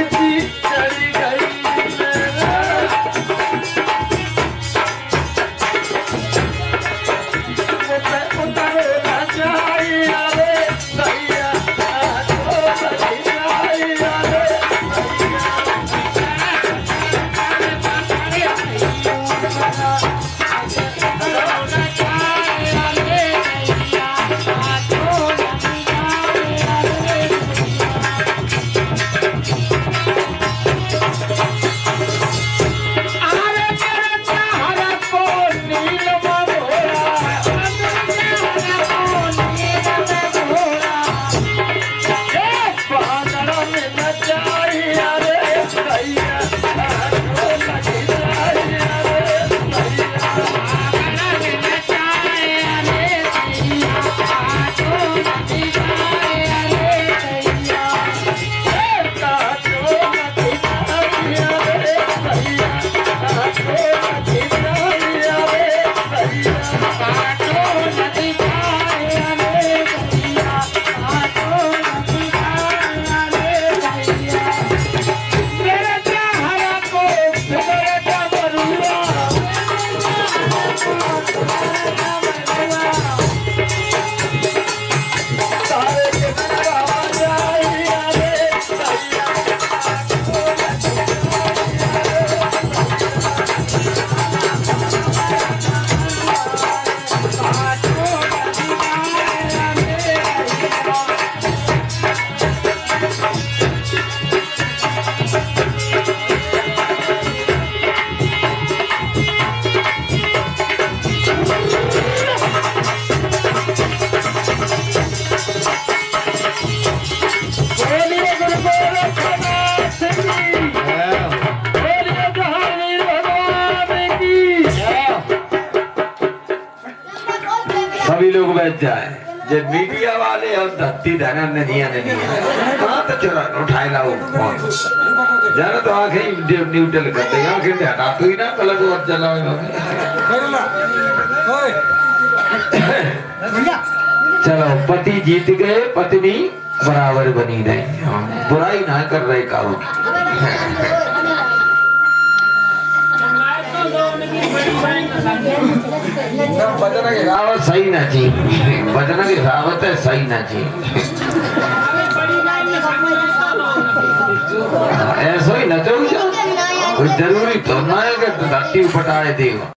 give me बच जाए जे media वाले और धत्ती धना नदिया नदिया हाँ तो चलो उठाए लाओ फ़ोन। जाना तो आँखें न्यूट्रल करते हैं आँखें हटा तो ही ना पलक और चलाओ। चलो पति जीत गए पत्नी बराबर बनी रही। हाँ, बुराई ना कर रहे काबू सही ना जी की आवत है सही ना जी ऐसो ही नचो चाहू ज़रूरी तो ना है कि धरती पटाए देव